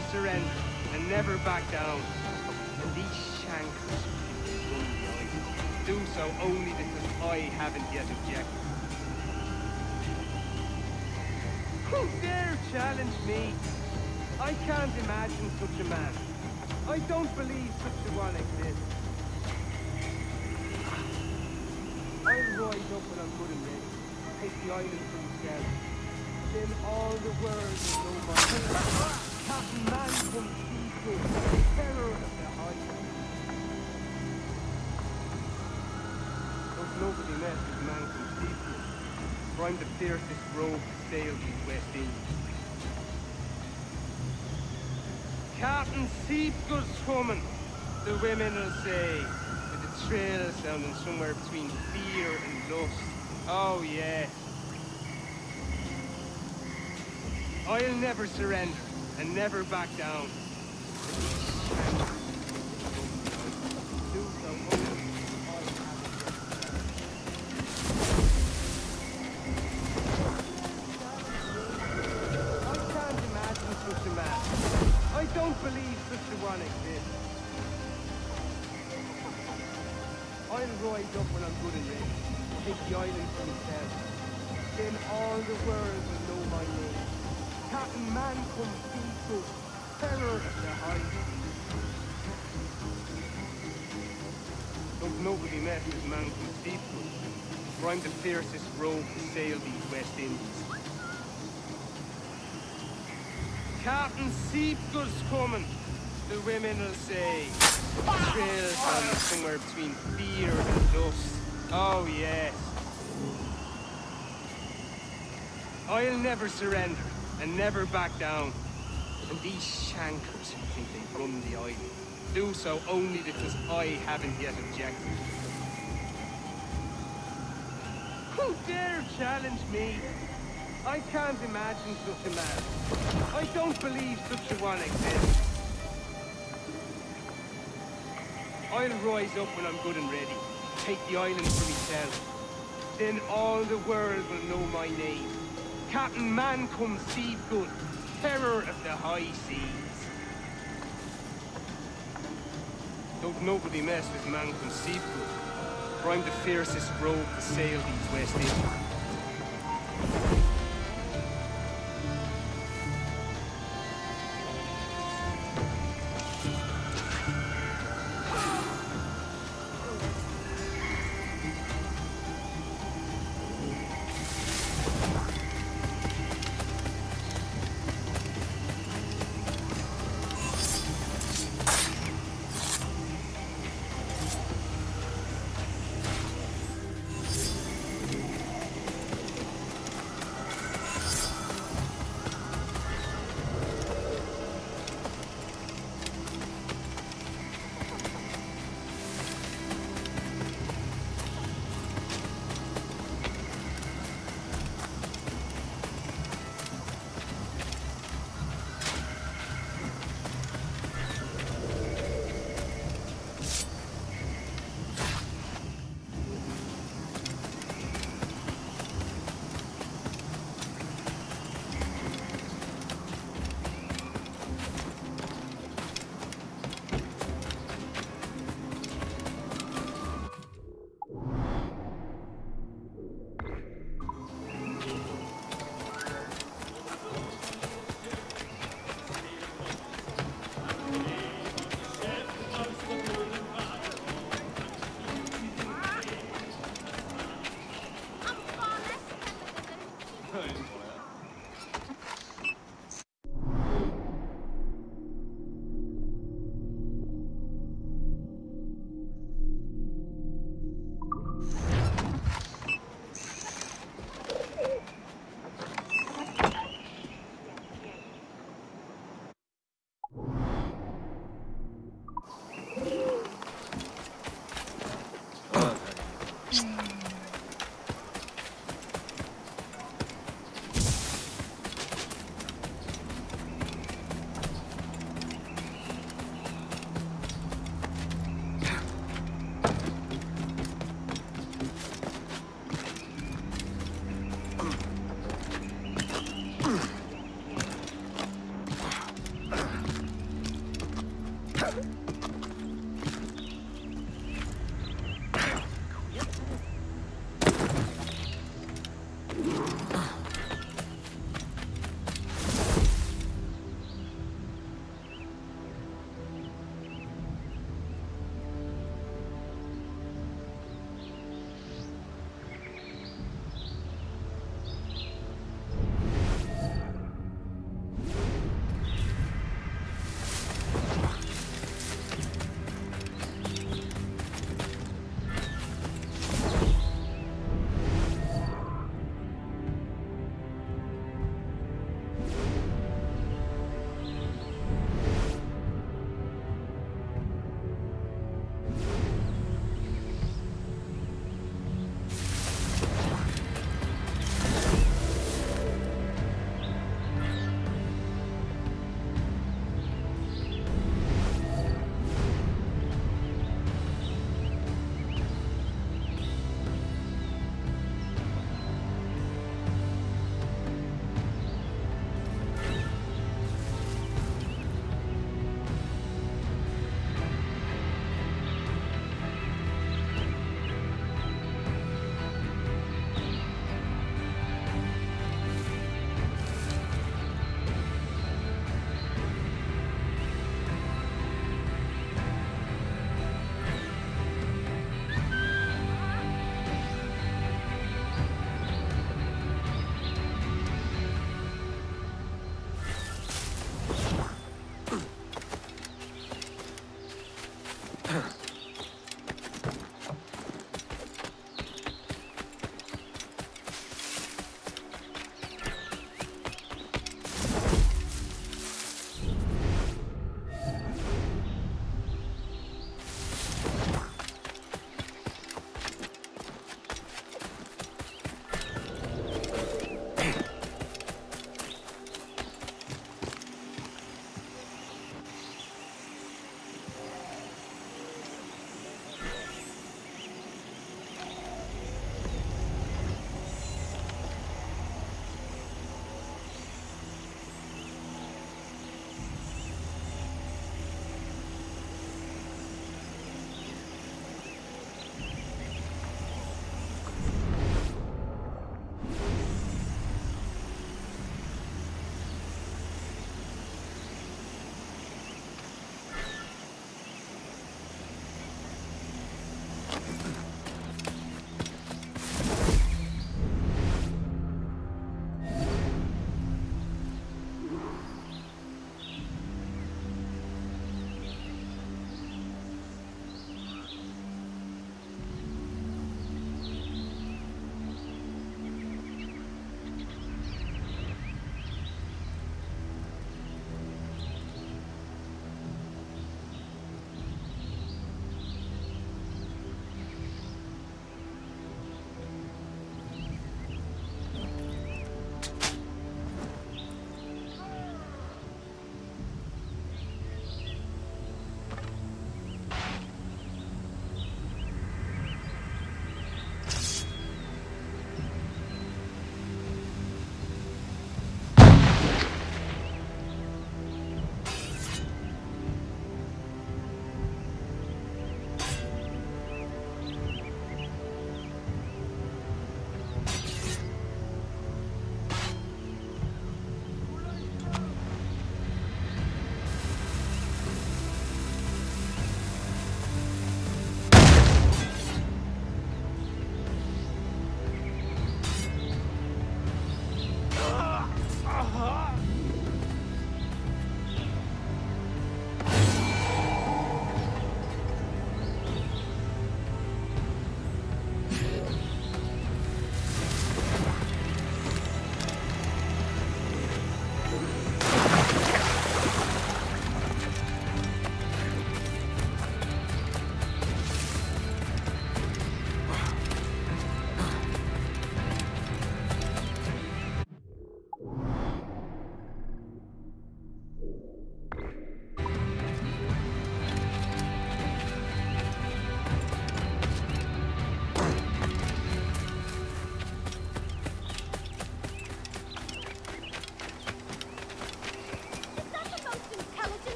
never surrender and never back down. And these shankers run the do so only because I haven't yet objected. Who dare challenge me? I can't imagine such a man. I don't believe such a one exists. I'll rise up when I'm good and ready. Take the island for myself. Then all the world will know my nobody mess with Malcolm Seafood. For I'm the fiercest rogue to sail these West Indies. Captain Seafood's coming, the women will say, with the trail sounding somewhere between fear and lust. Oh, yes. I'll never surrender and never back down. Somewhere between fear and lust. Oh, yes. I'll never surrender and never back down. And these shankers who think they run the island do so only because I haven't yet objected. Who dare challenge me? I can't imagine such a man. I don't believe such a one exists. I'll rise up when I'm good and ready. Take the island for myself. Then all the world will know my name. Captain Mancom Seagood, terror of the high seas. Don't nobody mess with Mancom Seagood, for I'm the fiercest rogue to sail these West Indies.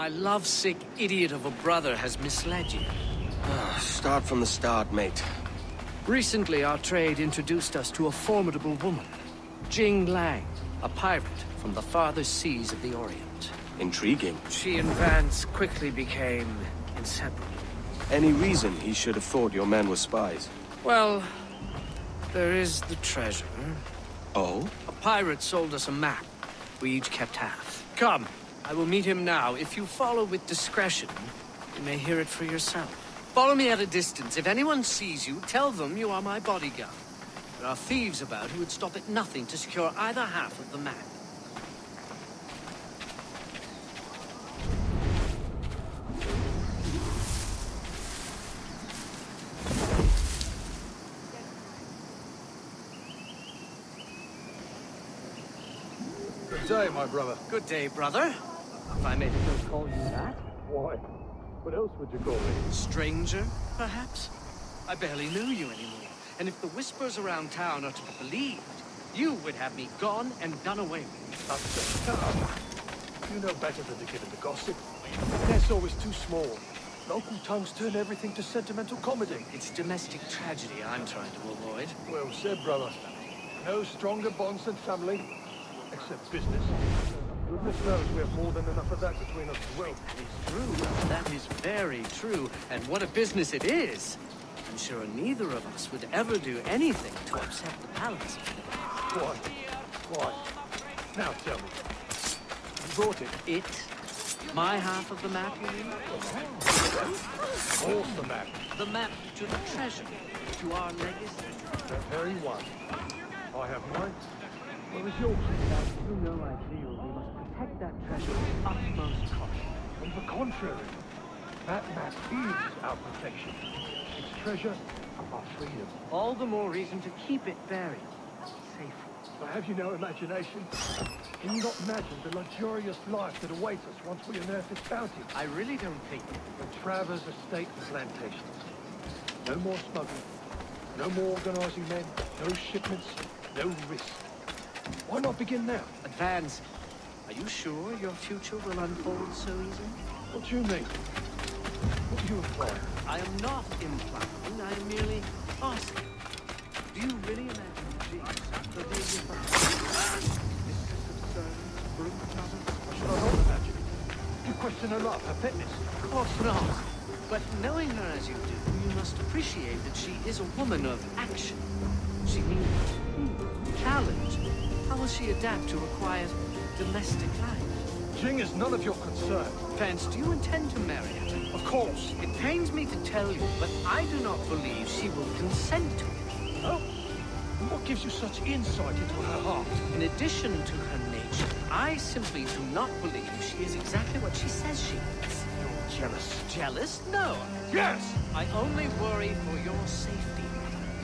My lovesick idiot of a brother has misled you. Ah, start from the start, mate. Recently, our trade introduced us to a formidable woman. Jing Lang, a pirate from the farthest seas of the Orient. Intriguing. She and Vance quickly became inseparable. Any reason he should have thought your men were spies? Well, there is the treasure. Oh? A pirate sold us a map. We each kept half. Come, I will meet him now. If you follow with discretion, you may hear it for yourself. Follow me at a distance. If anyone sees you, tell them you are my bodyguard. There are thieves about who would stop at nothing to secure either half of the map. Good day, my brother. Good day, brother. If I may still call you that. Why? What else would you call me? Stranger, perhaps? I barely knew you anymore. And if the whispers around town are to be believed, you would have me gone and done away with. Upset. You know better than to give in to gossip. That's always too small. Local tongues turn everything to sentimental comedy. It's domestic tragedy I'm trying to avoid. Well said, brother. No stronger bonds than family, except business. Goodness knows we have more than enough of that between us as well. It's true. That is very true. And what a business it is. I'm sure neither of us would ever do anything to upset the balance. Quite. Quite. Now tell me. You brought it? It? My half of the map, you mean? What's the map? The map to the treasure, to our legacy. That very one. I have mine. Where is yours? You know I feel we must protect that treasure with utmost caution. On the contrary, that map is our protection. Its treasure, our freedom. All the more reason to keep it buried. Safely. But have you no imagination? Can you not imagine the luxurious life that awaits us once we unearth its bounty? I really don't think... The Travers Estate and Plantations. No more smuggling. No more organizing men. No shipments. No risk. Why not begin now? Advance. Are you sure your future will unfold so easily? What do you mean? What do you imply? I am not implying, I am merely asking. Do you really imagine Jinx, the lady of the mistress of servants, broom What should I not imagine? You question her love, her fitness. Of course not. But knowing her as you do, you must appreciate that she is a woman of action. She needs hmm, challenge. How will she adapt to a quiet domestic life? Jing is none of your concern. Vance, do you intend to marry her? Of course. It pains me to tell you, but I do not believe she will consent to it. Oh? What gives you such insight into her heart? In addition to her nature, I simply do not believe she is exactly what she says she is. You're jealous. Jealous? No. Yes! I only worry for your safety.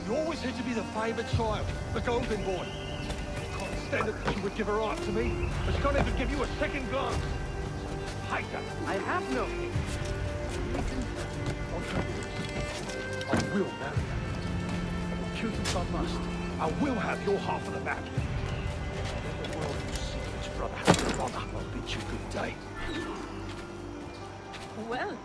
You always said to be the favored child, the golden boy. I can't stand it that you would give her heart to me, but she can't even give you a second glance. Hate that. I have no hate. On her lips. I will marry her. I will kill you if I must. I will have your half of the map. Let the world see which brother has the honor. I'll bid you good day. Well.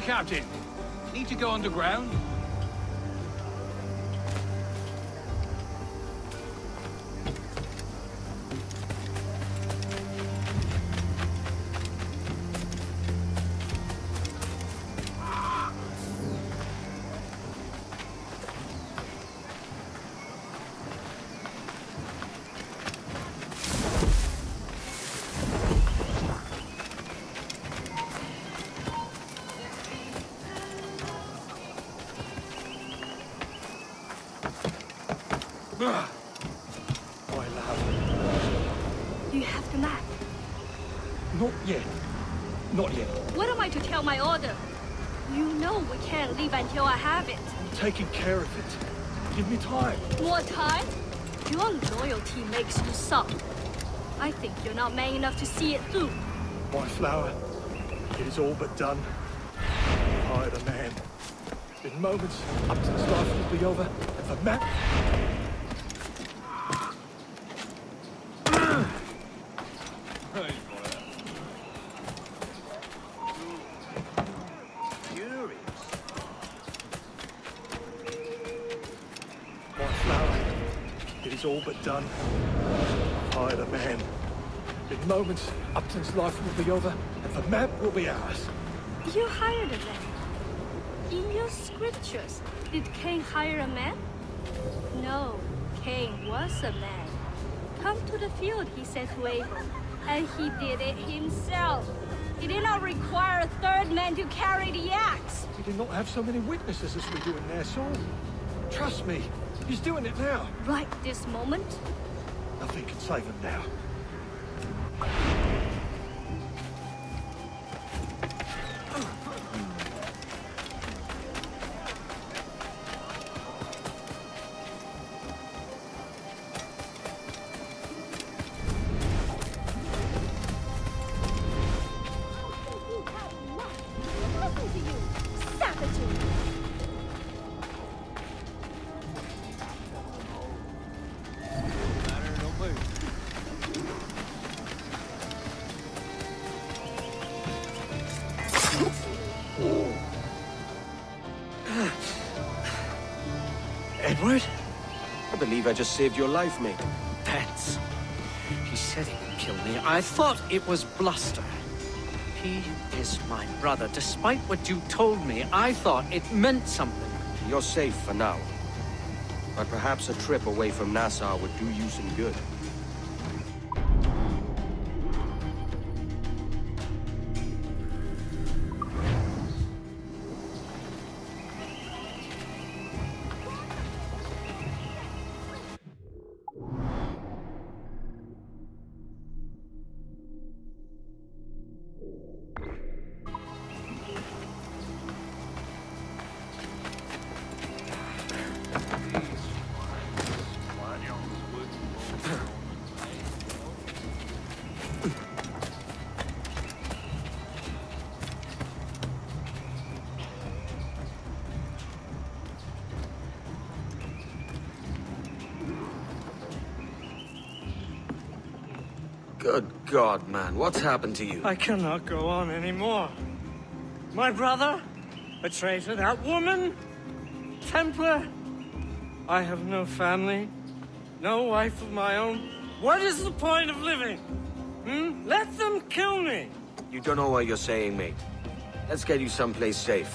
Captain! Need to go underground? Care of it. Give me time. More time? Your loyalty makes you soft. I think you're not man enough to see it through. My flower. It is all but done. I've hired a man. In moments, Upton's life will be over, and the map... moments, Upton's life will be over, and the map will be ours. You hired a man. In your scriptures, did Cain hire a man? No, Cain was a man. Come to the field, he said to Abel, and he did it himself. He did not require a third man to carry the axe. We did not have so many witnesses as we do in Nassau. Trust me, he's doing it now. Right this moment, Nothing can save him now. Just saved your life, mate. Pets. He said he would kill me. I thought it was bluster. He is my brother. Despite what you told me, I thought it meant something. You're safe for now. But perhaps a trip away from Nassau would do you some good. God, man. What's happened to you? I cannot go on anymore. My brother? A traitor? That woman? Templar? I have no family. No wife of my own. What is the point of living? Hmm? Let them kill me. You don't know what you're saying, mate. Let's get you someplace safe.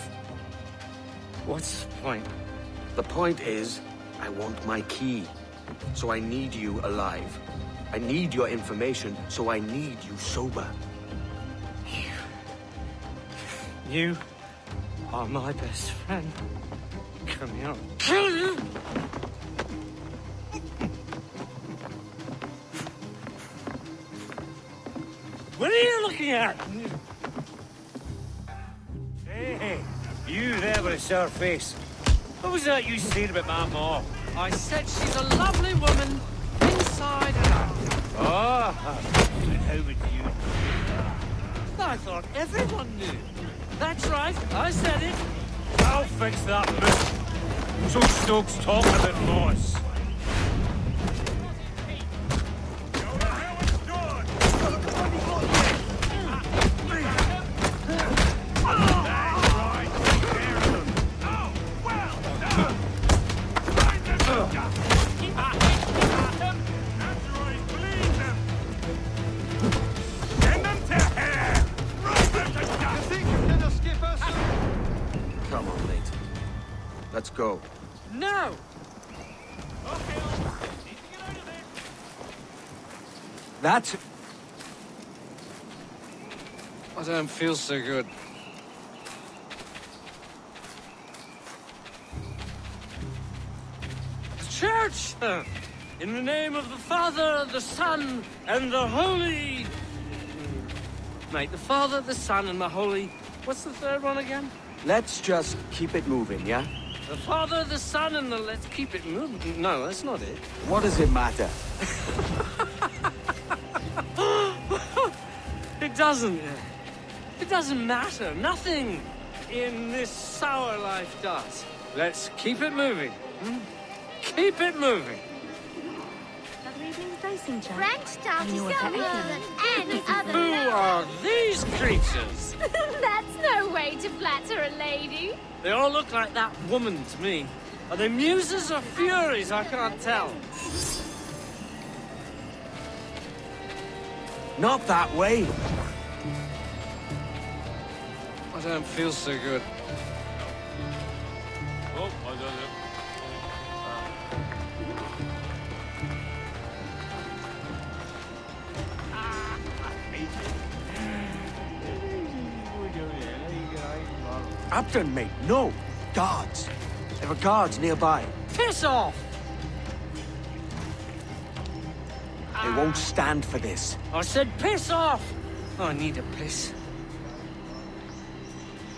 What's the point? The point is, I want my key. So I need you alive. I need your information, so I need you sober. You You are my best friend. Come here. I'll Kill you! What are you looking at? Hey, you there with a sour face. What was that you said about my mom? I said she's a lovely woman, inside and out. Oh, how would you? I thought everyone knew. That's right, I said it. I'll fix that bit. So Stokes talking about Moss. I don't feel so good. The church! In the name of the Father, the Son, and the Holy... Mate, the Father, the Son, and the Holy... What's the third one again? Let's just keep it moving, yeah? The Father, the Son, and the... Let's keep it moving. No, that's not it. What does it matter? It doesn't. It doesn't matter. Nothing in this sour life does. Let's keep it moving. hmm? Keep it moving. Other evening racing chat. French stuff You is know what so that than is. any other Who are these creatures? That's no way to flatter a lady. They all look like that woman to me. Are they muses or furies? I can't tell. Not that way. I don't feel so good. Oh, I don't know. Upton, mate, no. Guards. There are guards nearby. Piss off! They won't stand for this. I said piss off! I need a piss.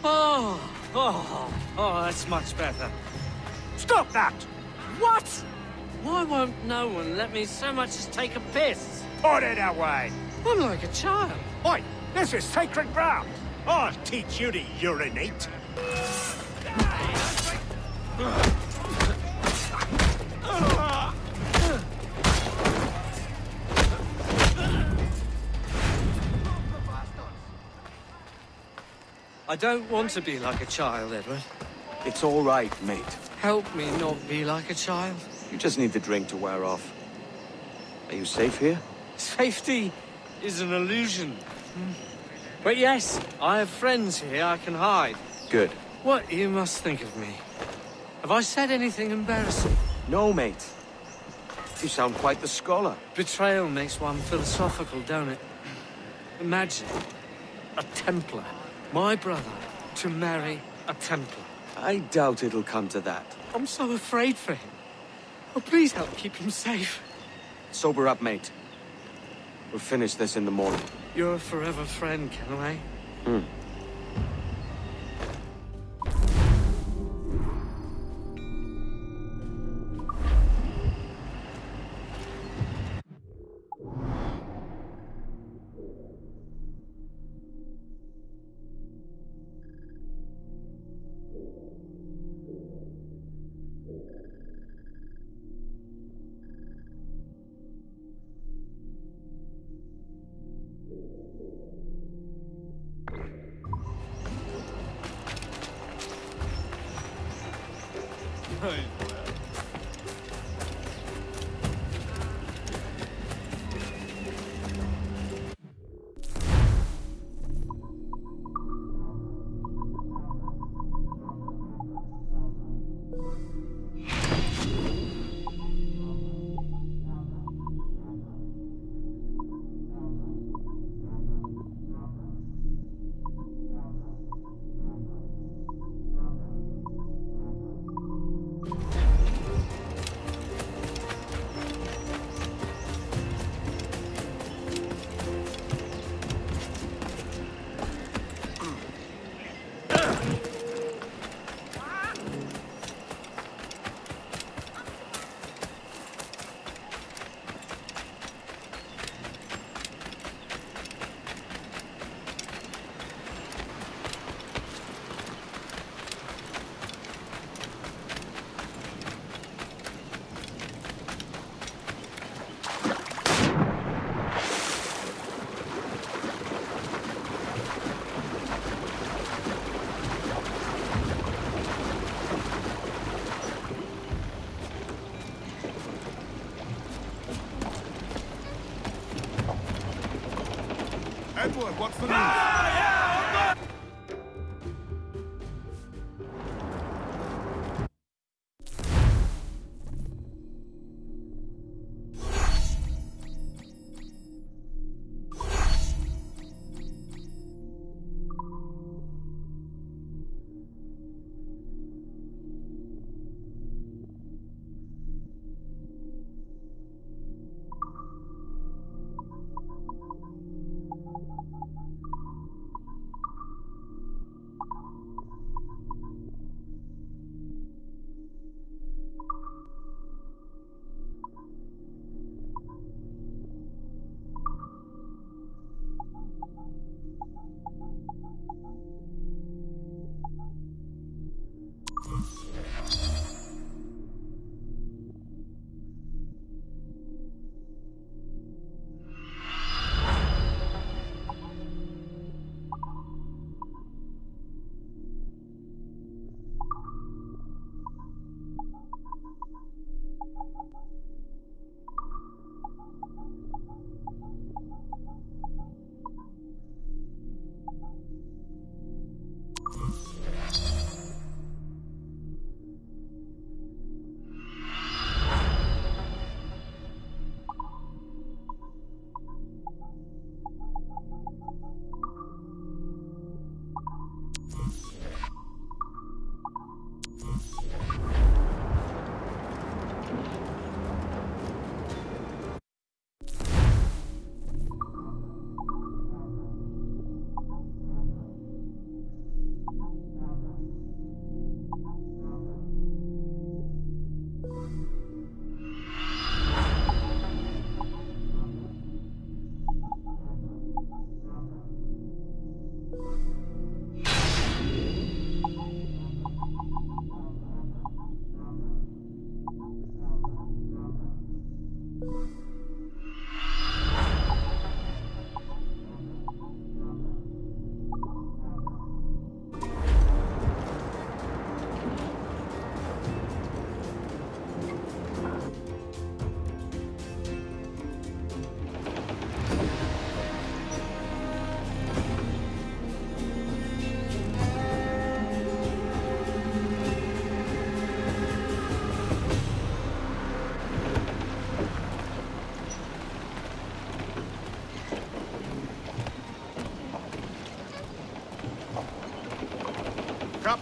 Oh, oh, oh, oh, that's much better. Stop that! What? Why won't no one let me so much as take a piss? Put it away! I'm like a child. Oi, this is sacred ground! I'll teach you to urinate! I don't want to be like a child, Edward. It's all right, mate. Help me not be like a child. You just need the drink to wear off. Are you safe here? Safety is an illusion. But yes, I have friends here I can hide. Good. What you must think of me? Have I said anything embarrassing? No, mate. You sound quite the scholar. Betrayal makes one philosophical, don't it? Imagine a Templar, my brother, to marry a Templar. I doubt it'll come to that. I'm so afraid for him. Oh, please help keep him safe. Sober up, mate. We'll finish this in the morning. You're a forever friend, Kenway. Hmm. Edward, what's the news?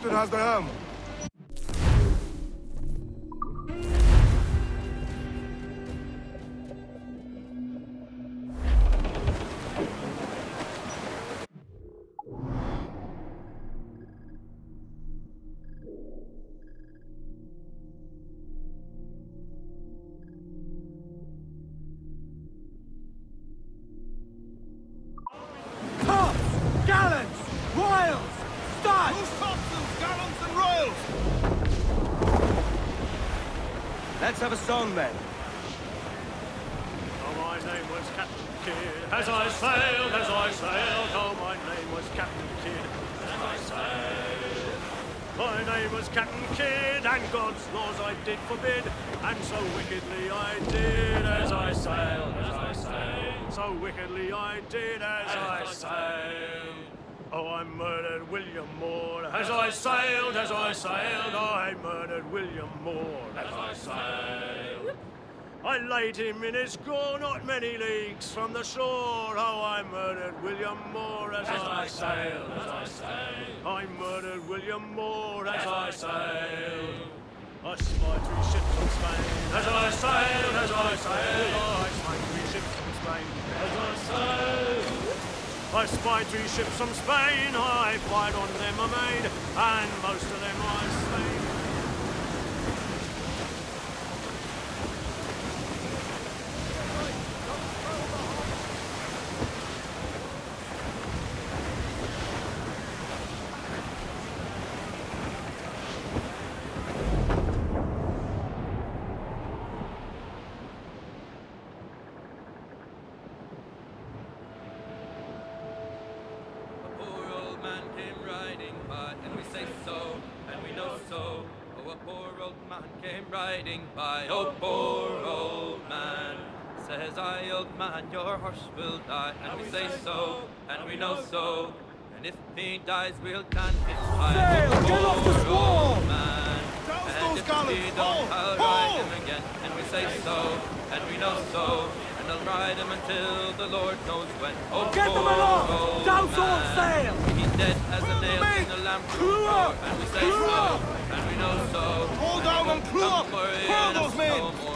Captain has the laid him in his gore not many leagues from the shore. Oh, I murdered William Moore as, I sailed, as I sailed. I murdered William Moore as I sailed. I spied three ships from Spain as I sailed, as I sailed. I spied three ships from Spain as I sailed. I spied three ships from Spain, I fired on them amain, and most of them I slain. A poor old man came riding by, and we say so, and we know so. Oh, a poor old man came riding by, oh, poor old man. Says I, old man, your horse will die, and we say so, and we know so. And if he dies, we'll plant his high, Sail! oh, Get off squall! old man. Douse And if gallants! we don't! I'll ride him again, and we say so, and we know so. And I'll ride him until the Lord knows when. Oh, Get them aloft! old Douse all sail! He's dead as a Pull nail the in a lamp and we say Crew so, up! And we know so. Hold down and crew up! Pull those men!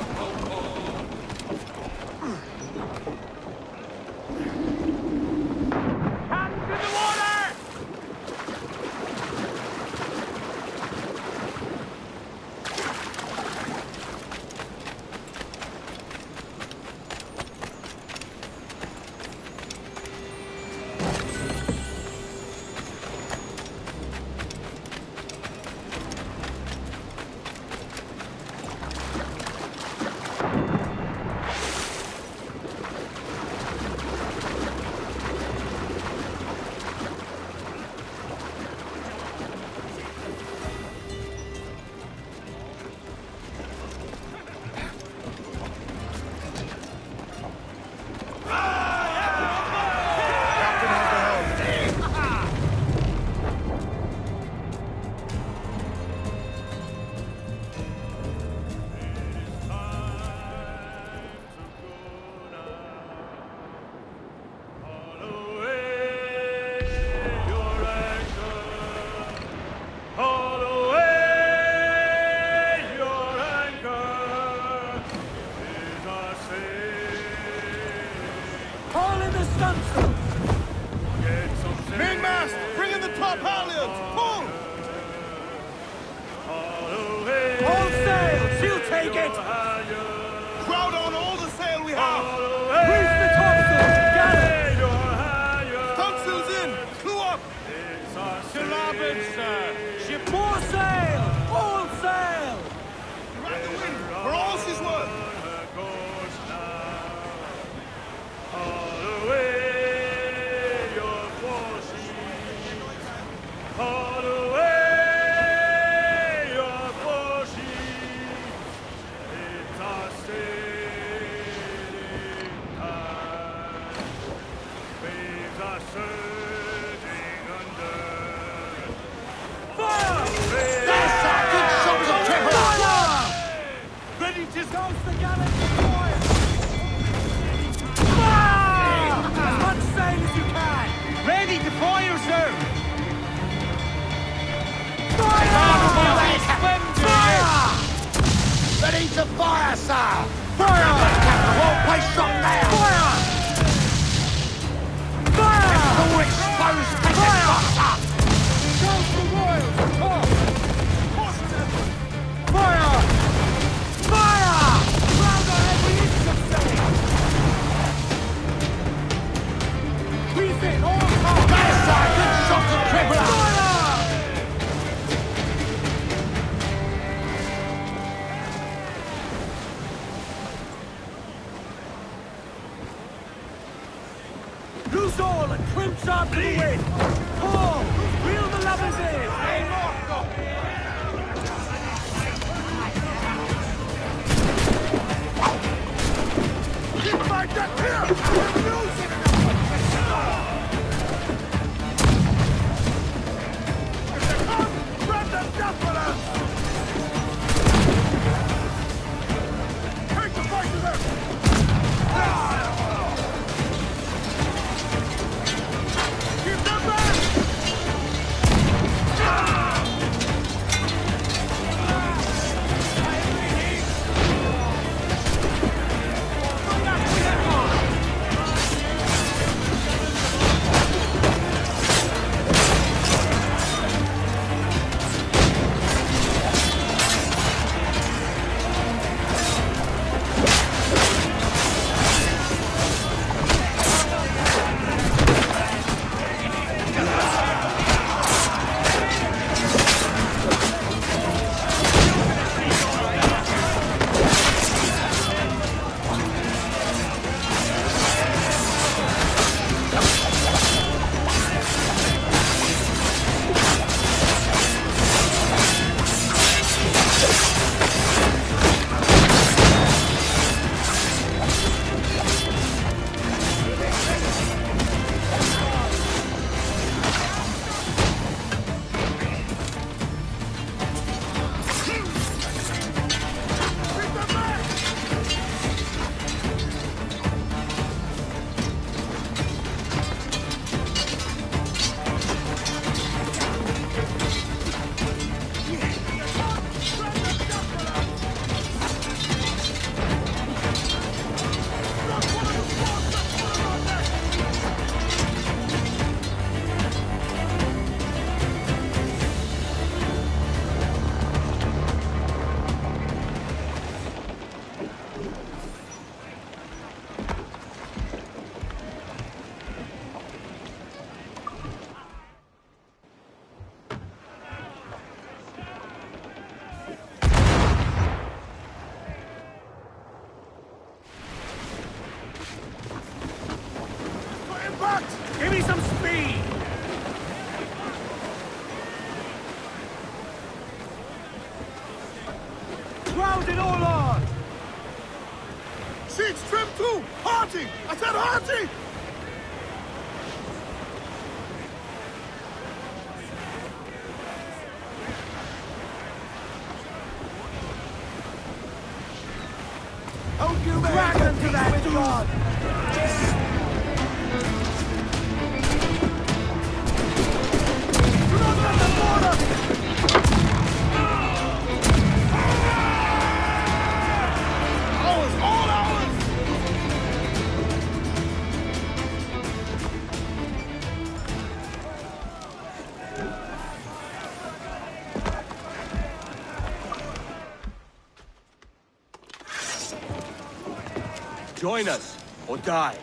Join us, or die.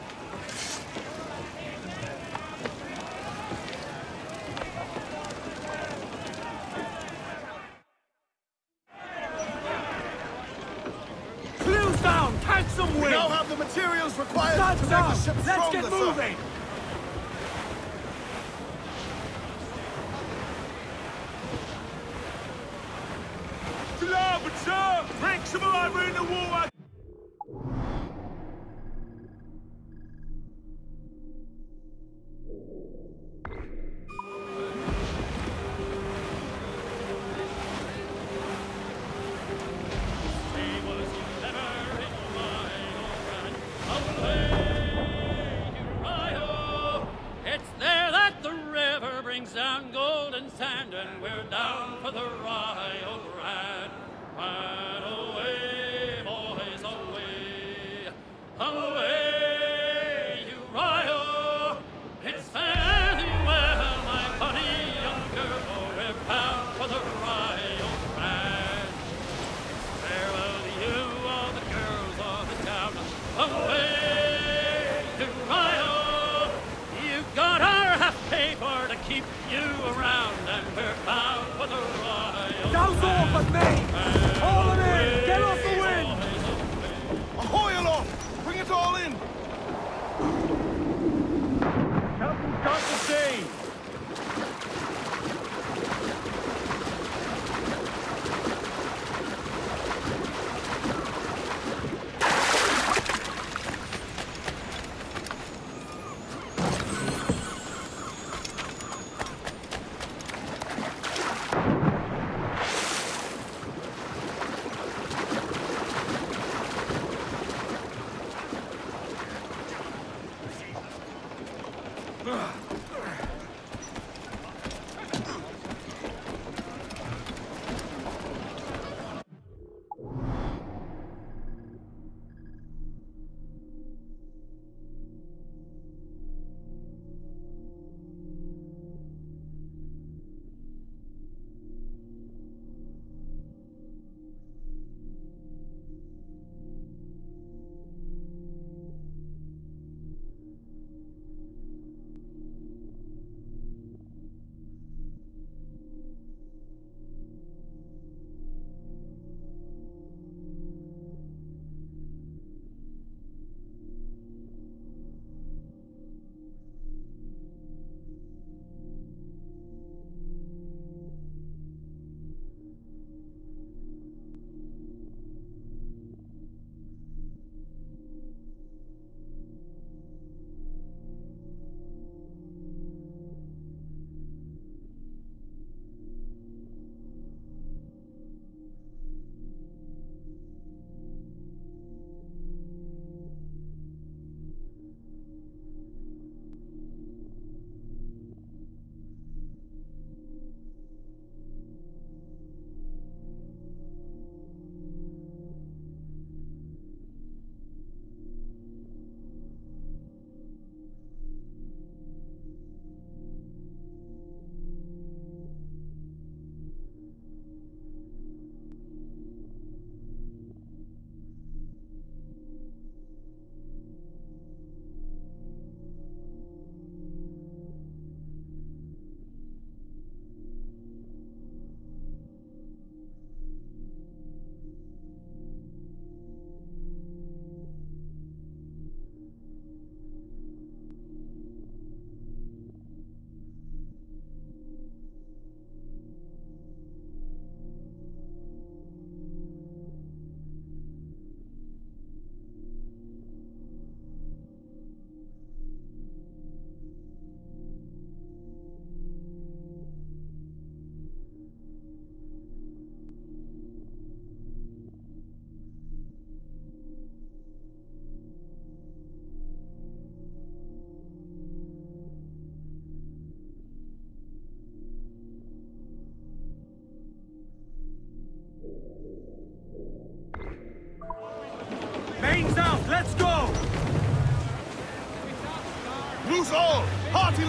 goal. Hearty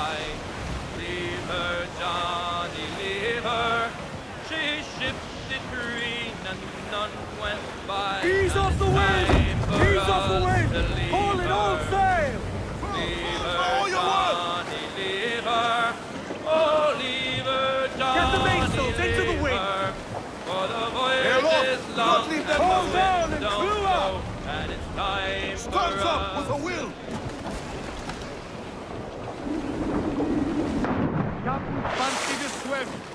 Leave her, Johnny, leave her. She shifted green and none went by. He's off the wind! He's off the wind! Haul it all sail! Leave her, all you Johnny, want. leave her. Oh, leave her, Johnny, Get the mainsails into the wind! For the voyage They're off. is long. Fancy the swim?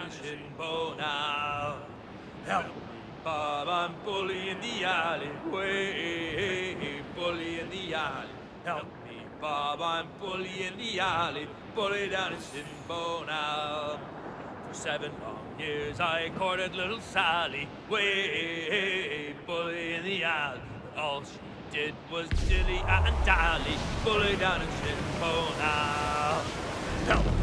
In Shinbone now. Help me, Bob, I'm bully in the alley. Way, bully in the alley. Help me, Bob, I'm bully in the alley. Bully down in Shinbone now. For seven long years I courted little Sally, way bully in the alley. All she did was dilly and dally, bully down in Shinbone now. Help me,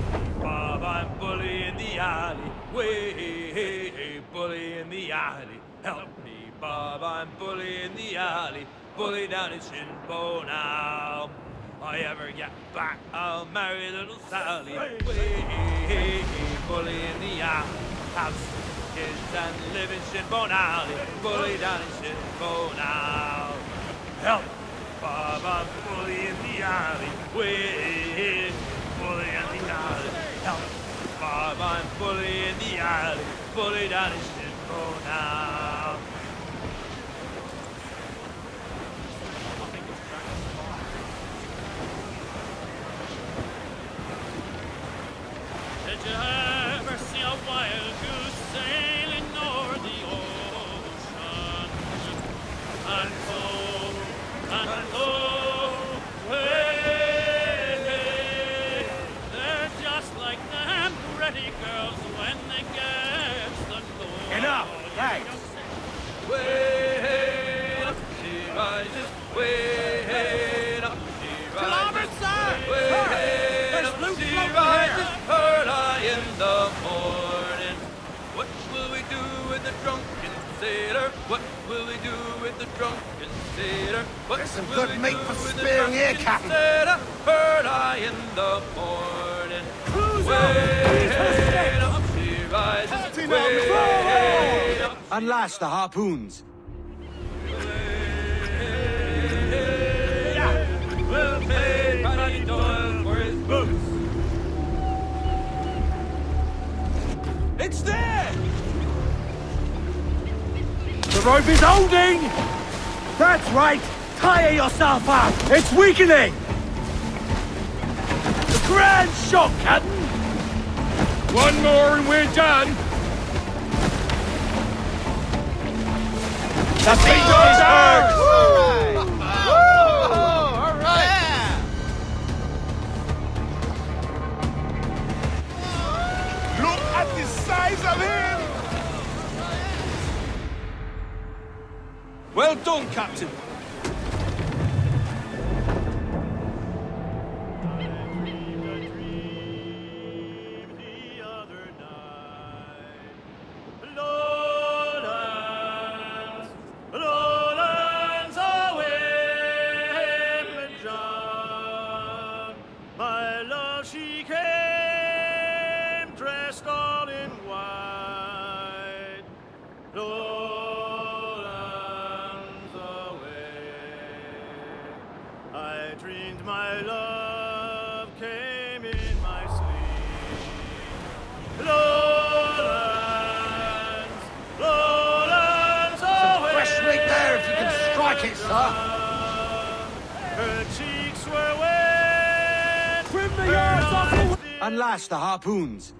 bully in the alley, way bully in the alley. Help me, Bob, I'm bully in the alley, bully down in Shinbone now. I ever get back, I'll marry little Sally. Way, bully in the alley. Have some kids and live in Shinbone Alley. Bully down in Shinbone now. Help, Bob, I'm bully in the alley. Way, bully in the alley. Help, Bob, I'm fully in the alley. fully down in Shinbone Alley. Did you ever see a wild will we do with the drunken sailor? What There's some good meat for with spearing here, Captain. Sailor? Early in the morning. Way up, she rises. Way up. Unlash the harpoons. We'll pay Paddy Doyle for his boots. It's there! The rope is holding! That's right! Tire yourself up! It's weakening! The grand shot, Captain! One more and we're done. The beat Well done, Captain. The harpoons.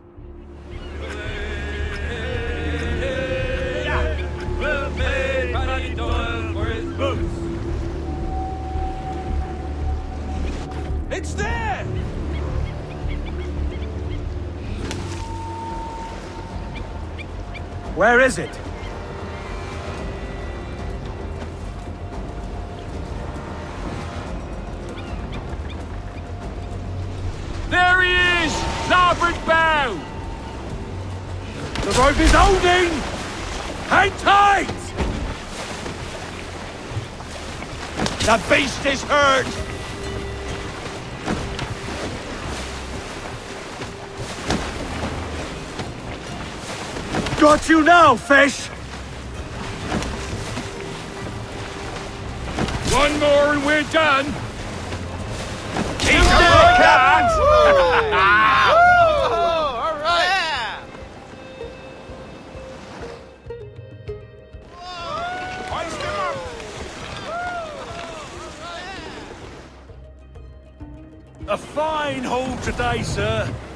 It's there! Where is it? The beast is hurt! Got you now, fish! Today, sir.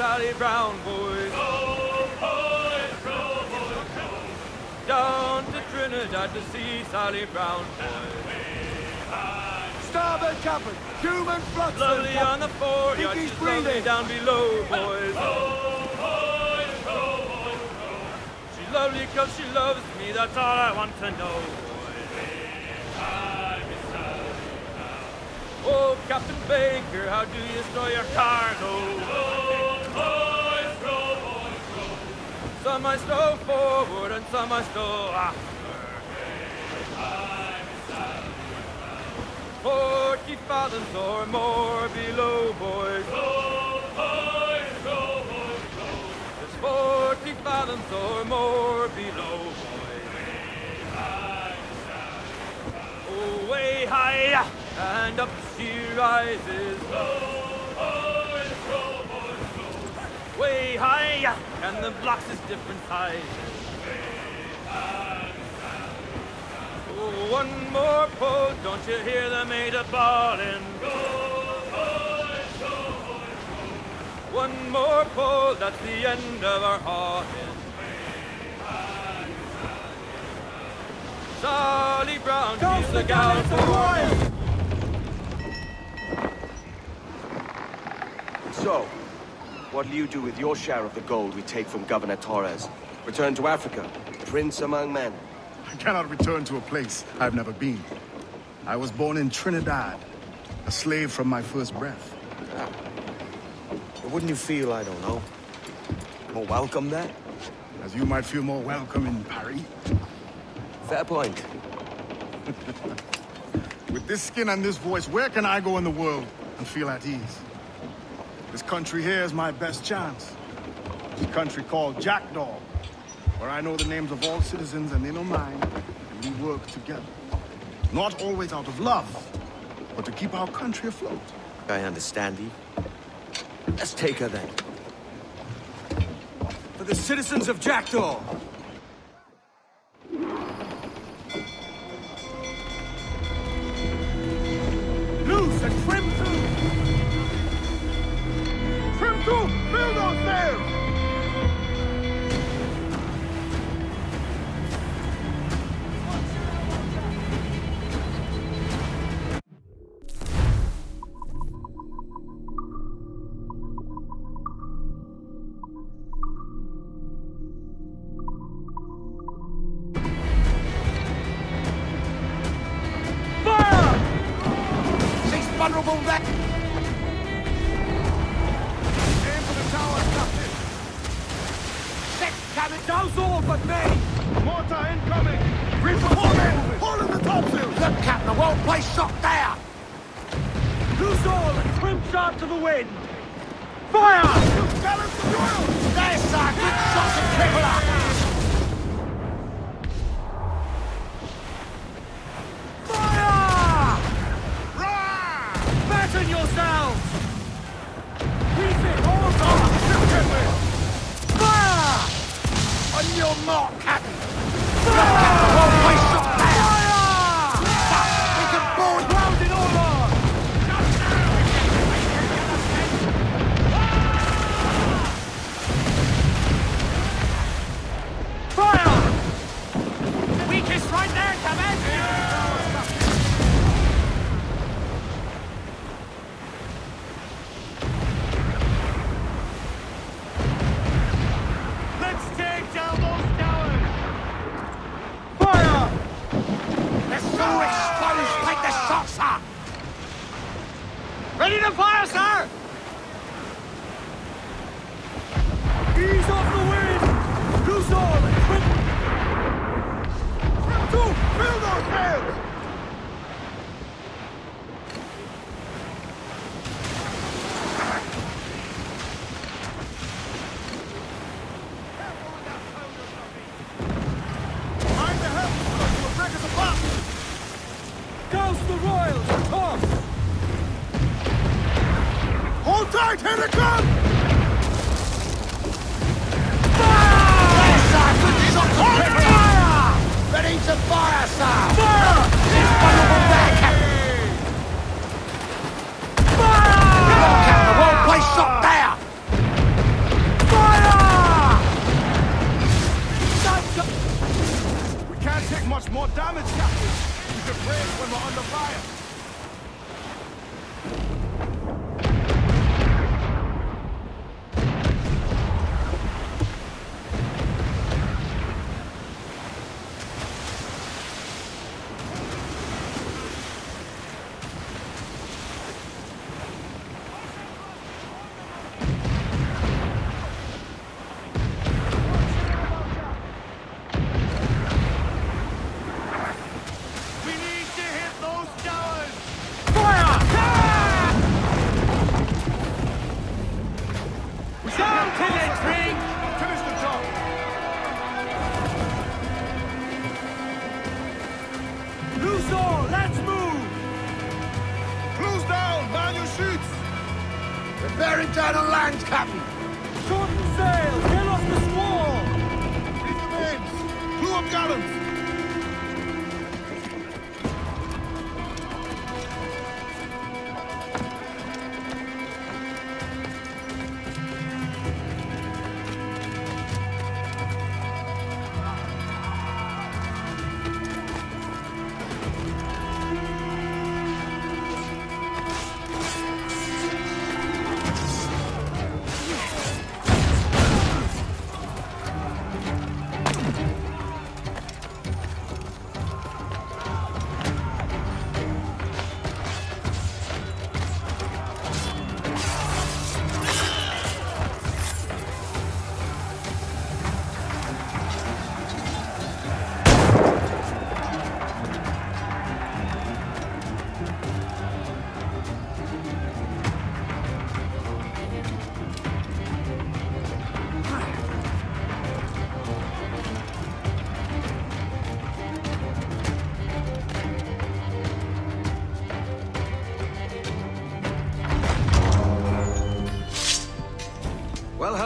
Sally Brown, boys. Row, boys, row, boys, row. Down to Trinidad to see Sally Brown, boys. Starboard, Captain! Human flux! Lovely on the fore, Think he's breathing. down below, boys. Boys, row, boys, row. She's lovely 'cause she loves me, that's all I want to know, Oh, Captain Baker, how do you stow your cargo? Boys, row, boys, row. Some I stow forward and some I stow after. Forty fathoms or more below, boys. Row, boys, row, boys. There's forty fathoms or more below, boys. Oh, way high, and up she rises. Way high, and the blocks is different sizes. Oh, one more pull, don't you hear the mate a bawling? One more pull, that's the end of our hawking. Charlie Brown, he's the gal for So, what'll you do with your share of the gold we take from Governor Torres? Return to Africa, prince among men. I cannot return to a place I've never been. I was born in Trinidad, a slave from my first breath. But wouldn't you feel, I don't know, more welcome there? As you might feel more welcome in Paris. Fair point. With this skin and this voice, where can I go in the world and feel at ease? This country here is my best chance. This country called Jackdaw, where I know the names of all citizens and they know mine, and we work together. Not always out of love, but to keep our country afloat. I understand, Eve. Let's take her then. For the citizens of Jackdaw! Loose and! Trim They're so exposed, take the sir! Ready to fire, sir! Ease off the wind! Loose all and. Trim to! Fill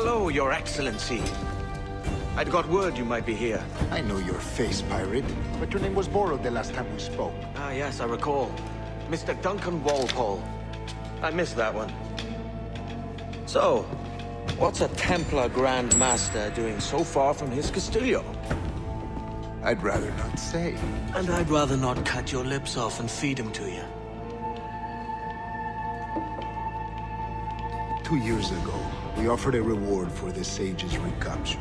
Hello, Your Excellency. I'd got word you might be here. I know your face, pirate, but your name was borrowed the last time we spoke. Ah, yes, I recall. Mr. Duncan Walpole. I missed that one. So, what's a Templar Grand Master doing so far from his Castillo? I'd rather not say. And I'd rather not cut your lips off and feed him to you. Two years ago, we offered a reward for the sage's recapture.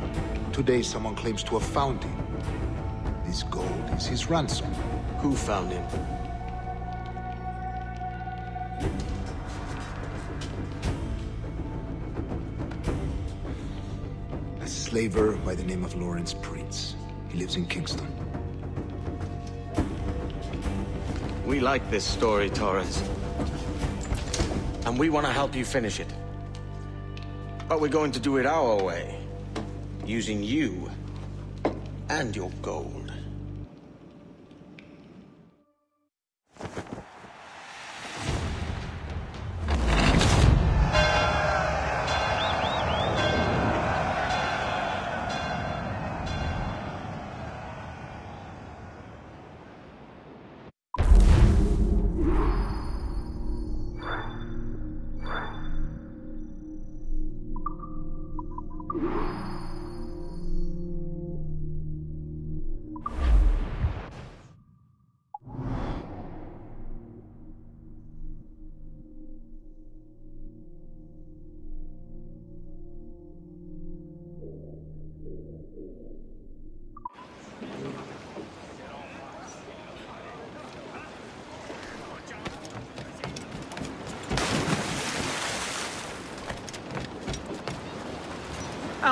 Today, someone claims to have found him. This gold is his ransom. Who found him? A slaver by the name of Lawrence Prince. He lives in Kingston. We like this story, Torres. And we want to help you finish it. But we're going to do it our way. Using you and your gold.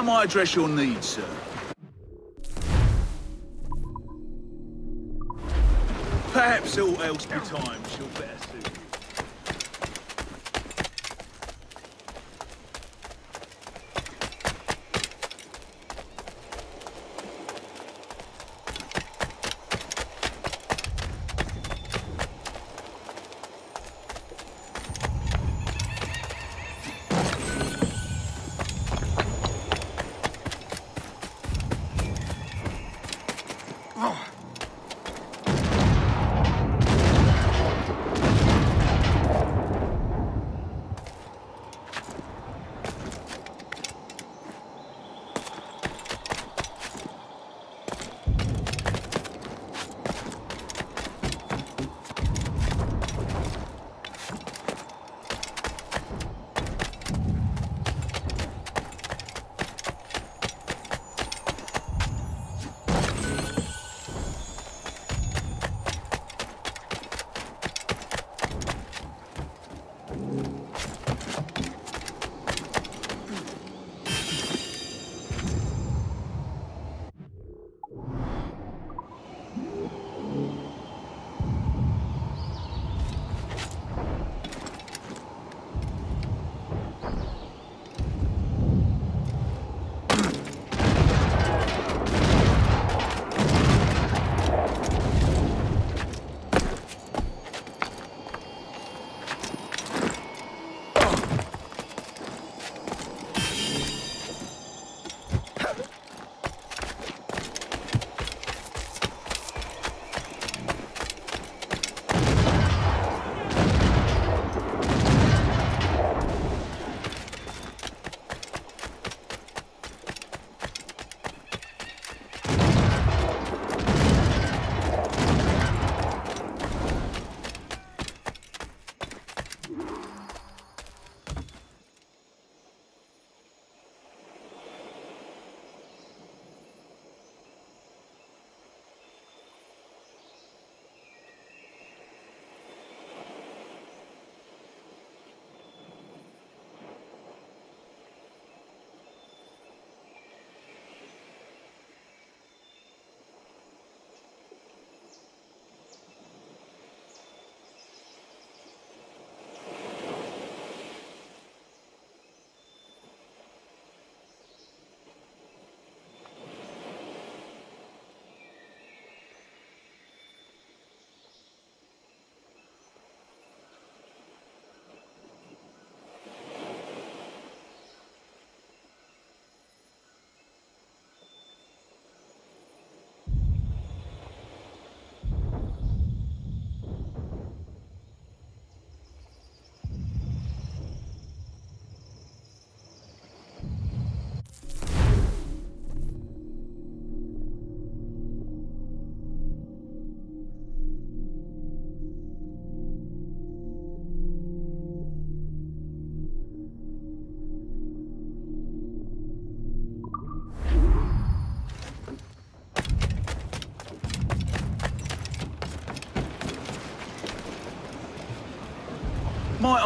How might I address your needs, sir? Perhaps all else betimes you'll better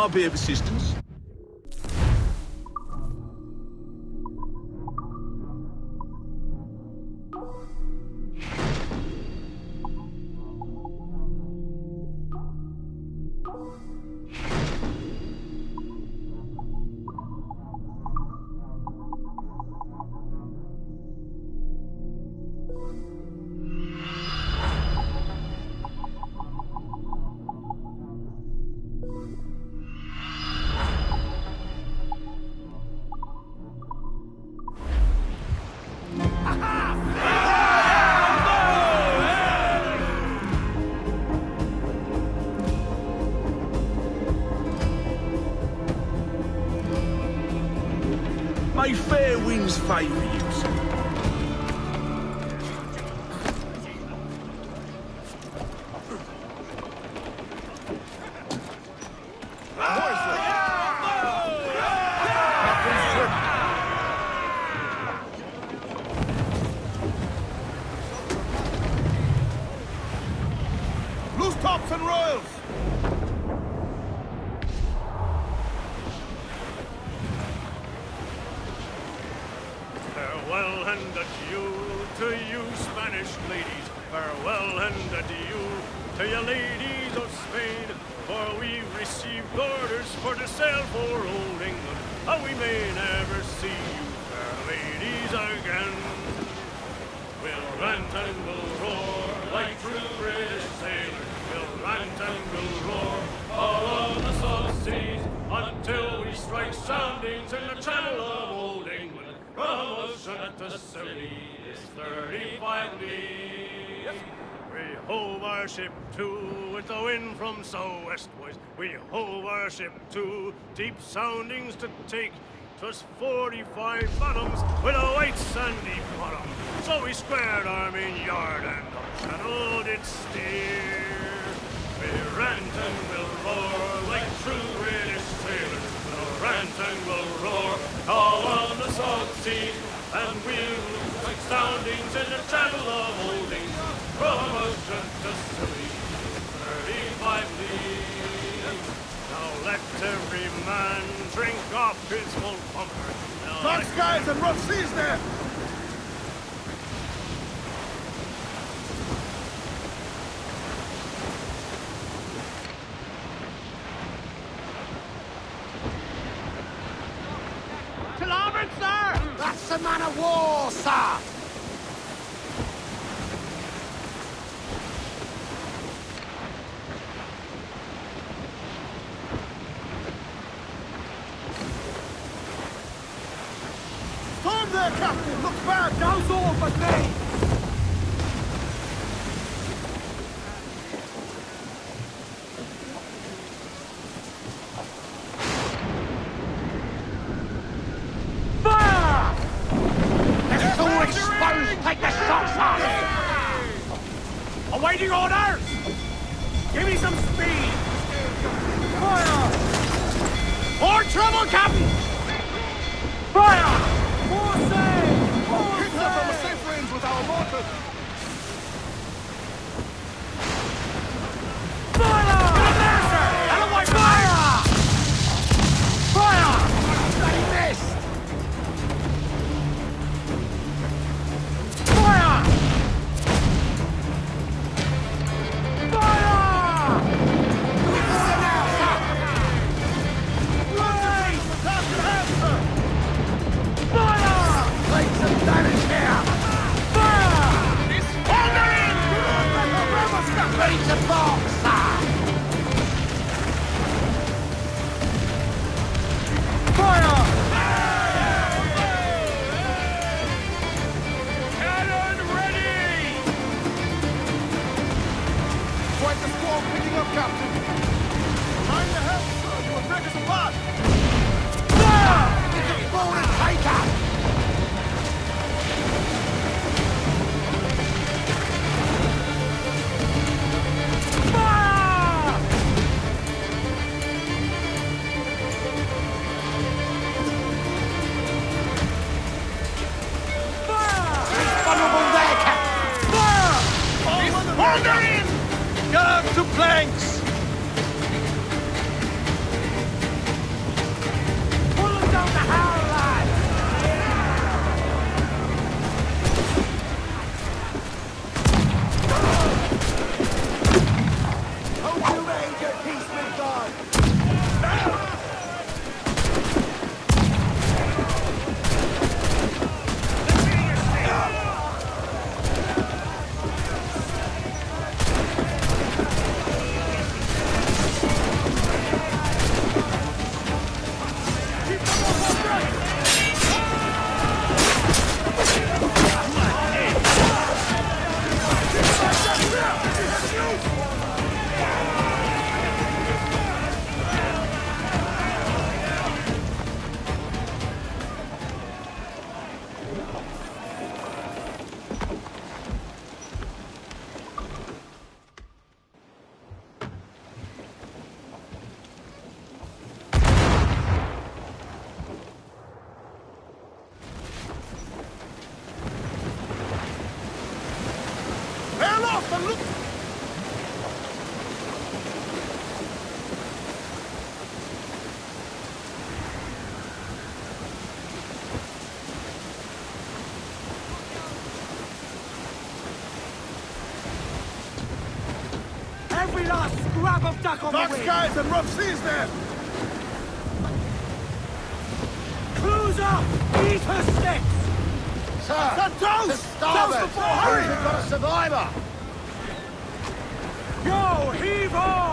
I'll be of assistance. we hove our ship to deep soundings to take. Twas 45 bottoms with a white sandy bottom. So we squared our main yard and channeled it steer. We rant and will roar like true British sailors. We'll rant and will roar all on the salt sea. And we'll like soundings in the channel. Vince won't bumper. Fox guys and rough seas there! Dark skies and rough seas there! Cruiser! Eat her sticks! Sir! The dose! the starboard. hurry! We've got a survivor! Go, heave on!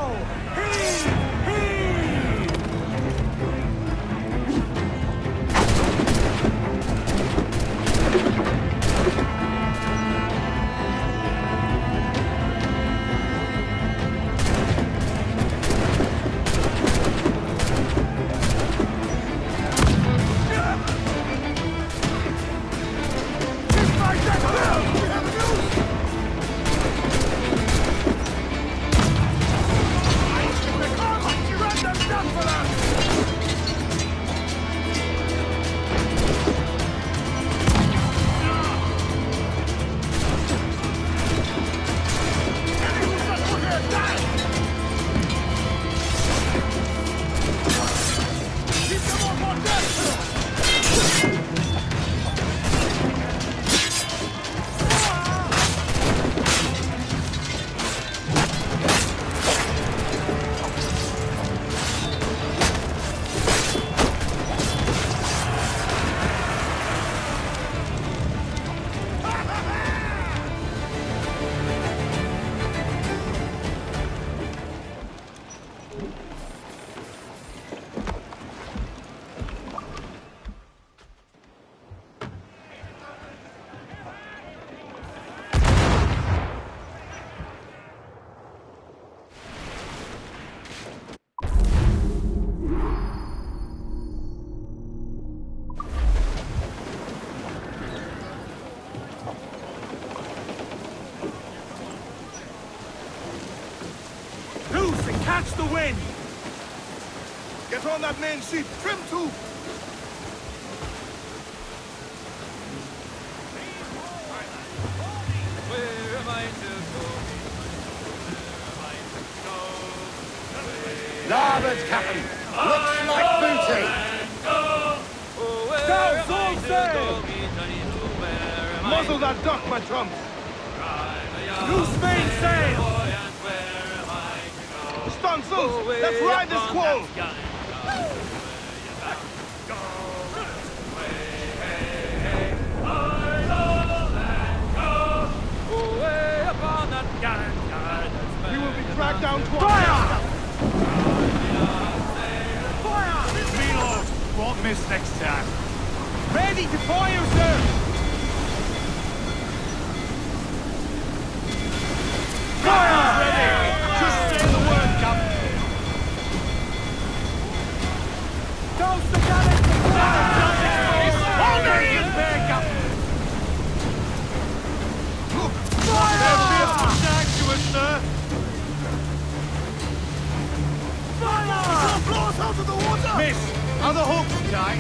out of the water! Miss! Other hawks die!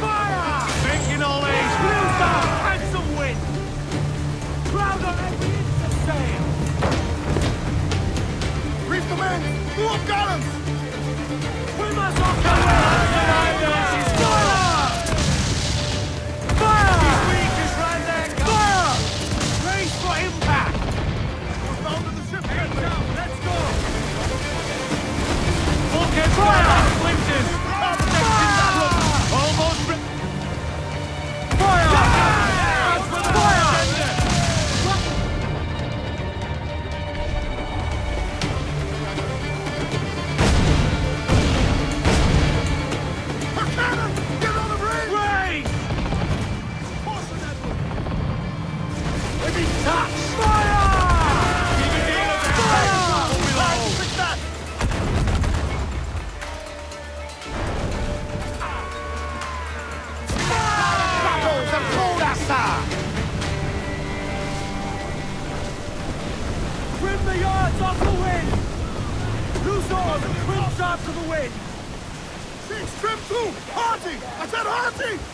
Fire! Making all these Luther! And wind! Crowd on every inch of sail! Reef the men! Move gallants! Swim us off! Who? Auntie! I said Auntie!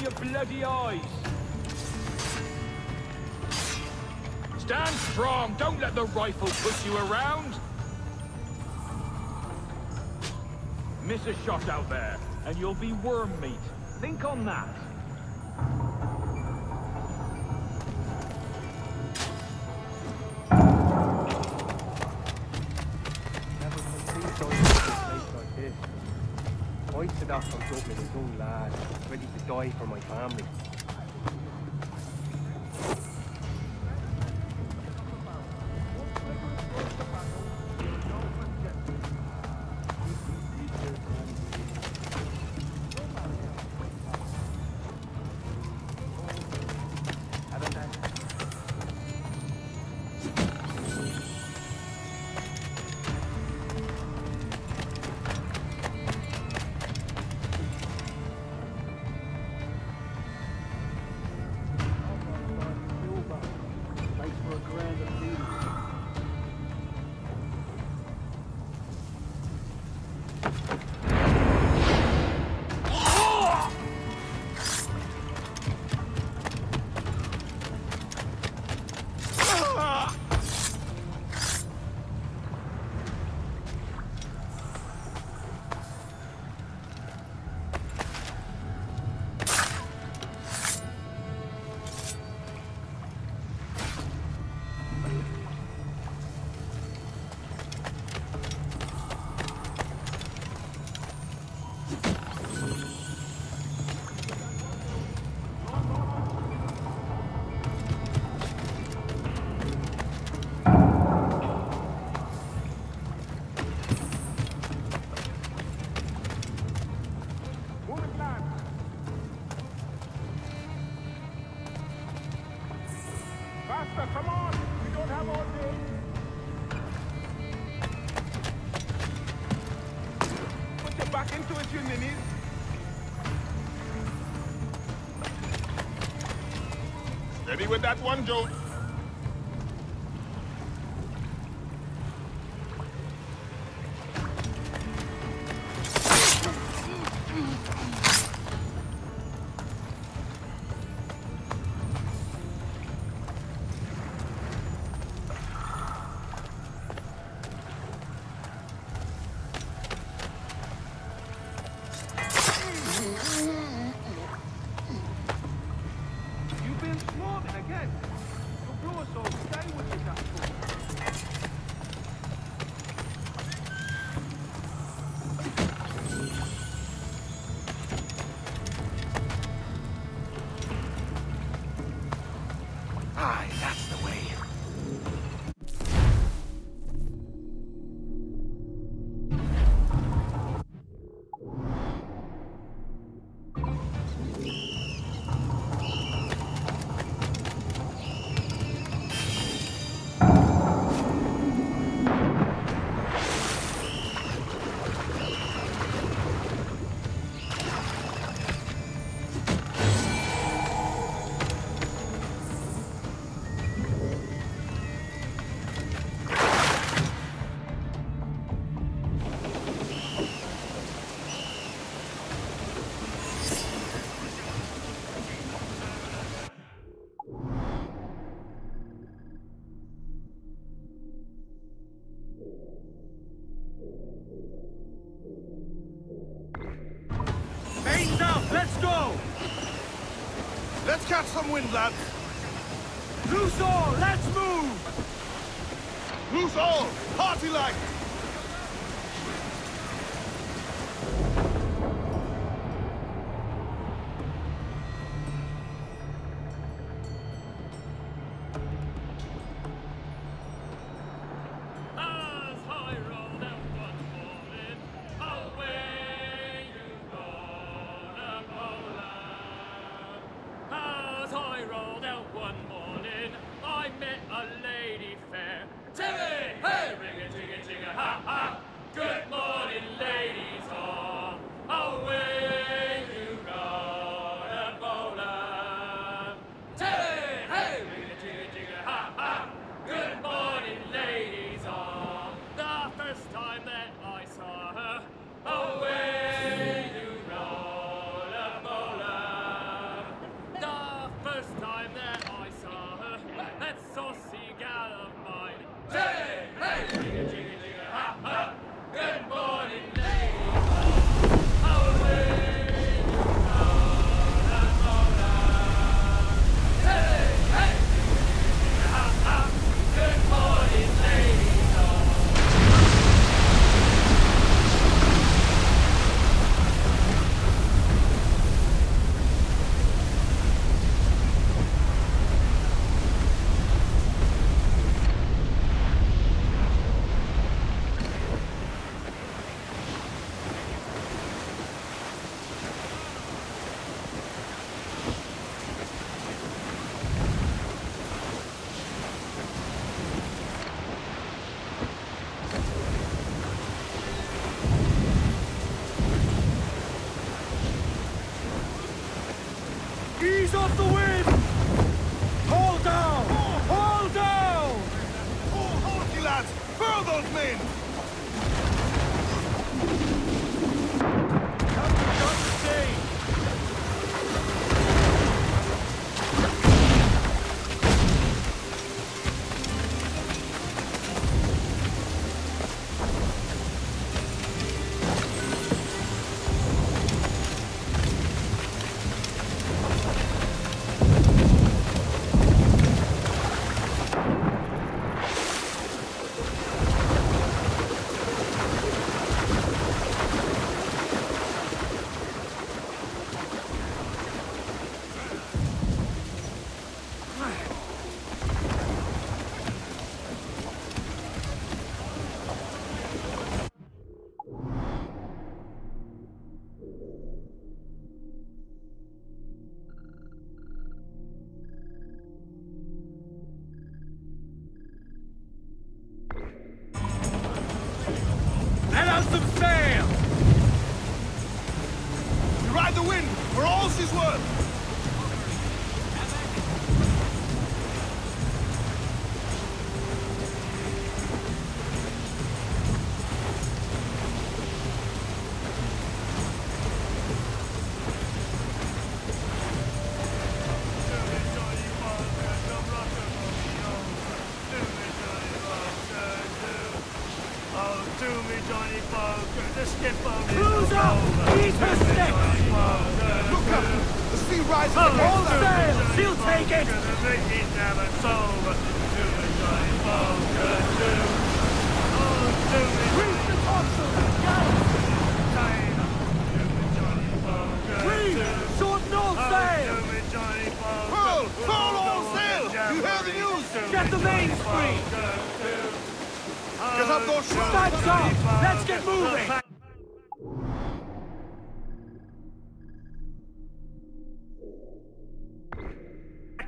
your bloody eyes. Stand strong. Don't let the rifle push you around. Miss a shot out there, and you'll be worm meat. Think on that. With that one, Joe.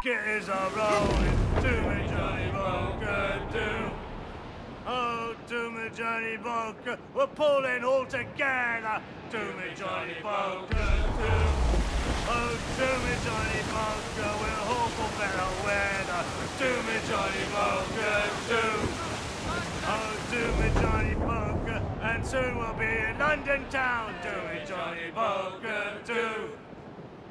It is a rolling, do me Johnny Boker, do. Oh, do me Johnny Boker, we're pulling all together. Do me Johnny Boker, do. Oh, do me Johnny Boker, we're for better weather. Do me Johnny Boker, do. Oh, do me Johnny Boker, and soon we'll be in London town. Do me Johnny Boker, do.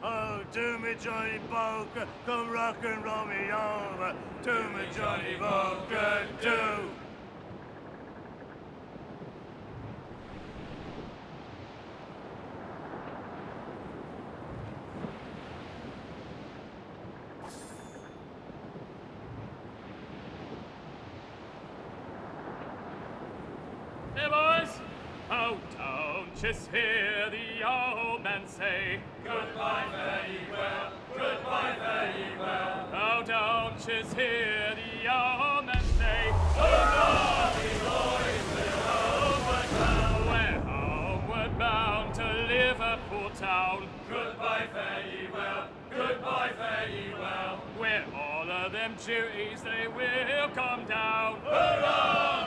Oh, do me Johnny Boker, come rock and roll me over. Do me Johnny Boker, do. Hey, boys! Oh, don't just hear the old man say, Goodbye, fare ye well, goodbye, fare ye well. Oh, don't just hear the man say, Goodbye, boys, we're homeward bound. We're homeward bound to Liverpool town. Goodbye, fare ye well, goodbye, fare ye. Where all of them duties they will come down. Hurrah,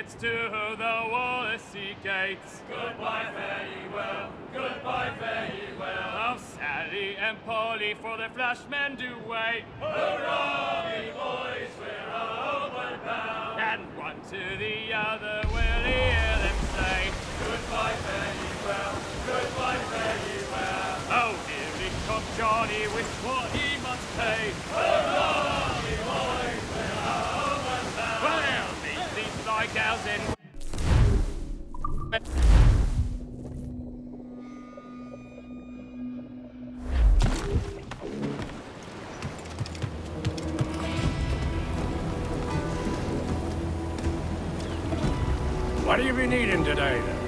get to the Wallasey gates, goodbye, fare ye well, goodbye, fare ye well. Oh, Sally and Polly for the flashmen do wait. Hurrah, me boys, we're homeward bound. And one to the other will hear them say, goodbye, fare ye well, goodbye, fare ye well. Oh, here it comes Johnny with what he must pay. Hurrah, What do you be needing today, then?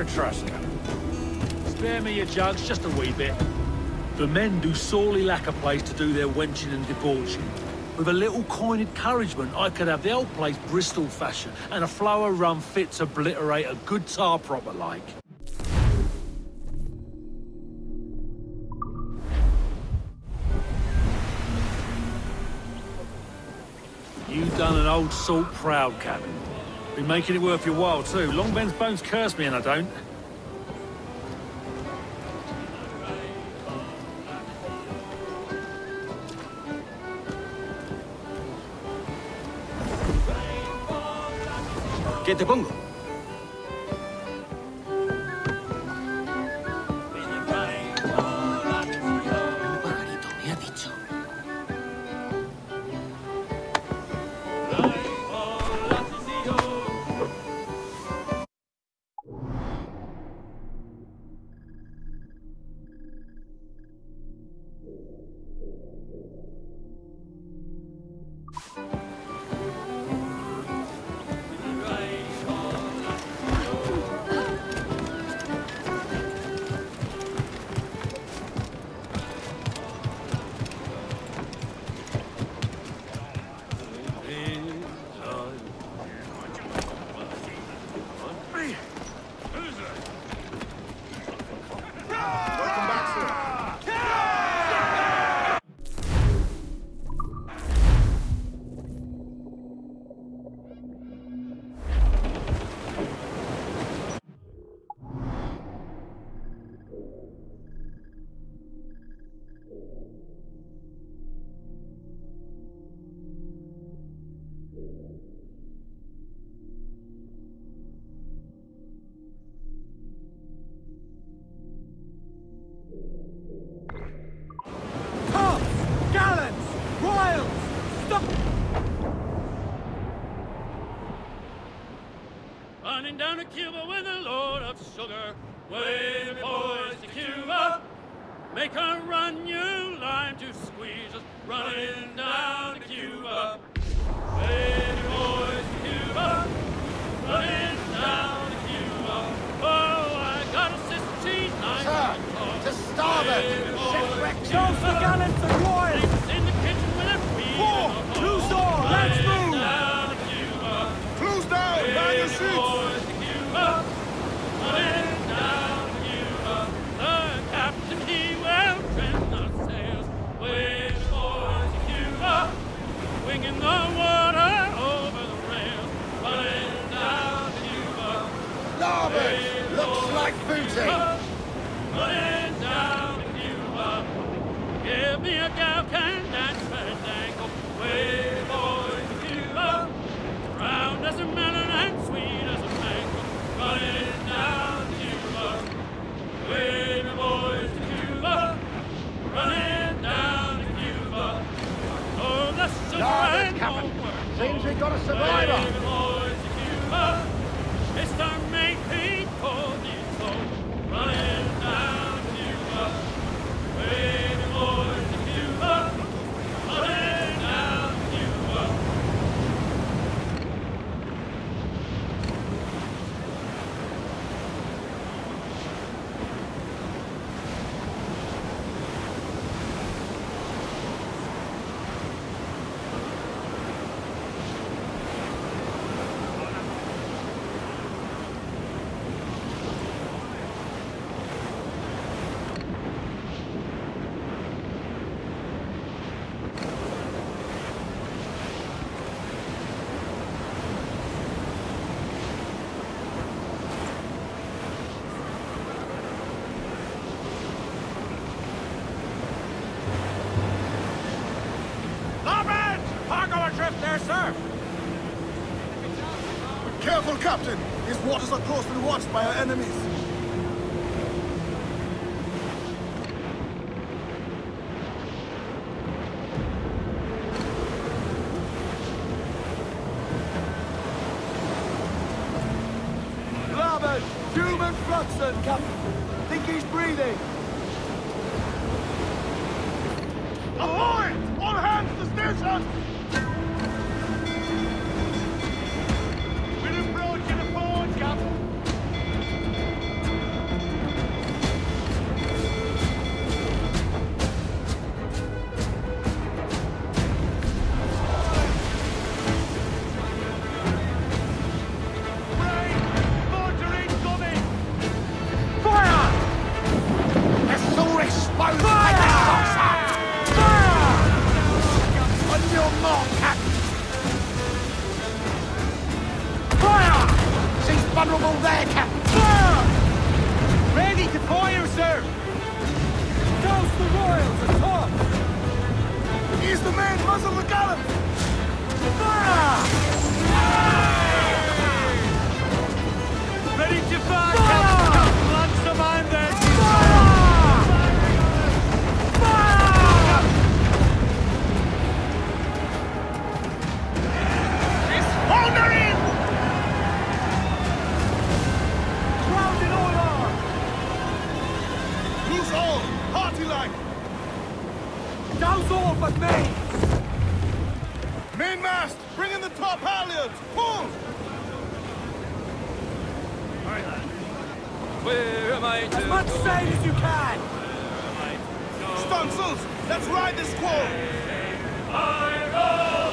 Your trust. Spare me your jugs, just a wee bit. The men do sorely lack a place to do their wenching and debauching. With a little coin encouragement, I could have the old place Bristol fashion and a flow of rum fit to obliterate a good tar proper like. You done an old salt proud, Captain. Been making it worth your while, too. Long Ben's bones curse me and I don't. ¿Qué te pongo? coming down to Cuba with a load of sugar. Way boys to Cuba, make a run, you lime to squeeze us, running down to Cuba. Way boys to Cuba, running down to Cuba. Oh, I got a 16 Sir, to starboard, shipwreck. Don't forget vulnerable there, Captain. Sir! Ready to fire, sir! Douse the royals atop! He's the man, muzzle the gallant! Fire! Ready to fire, but main! Mainmast! Bring in the top halyards! Pull! Where am I to As much sail as you can! Stunsels, Let's ride this quarrel! I roll!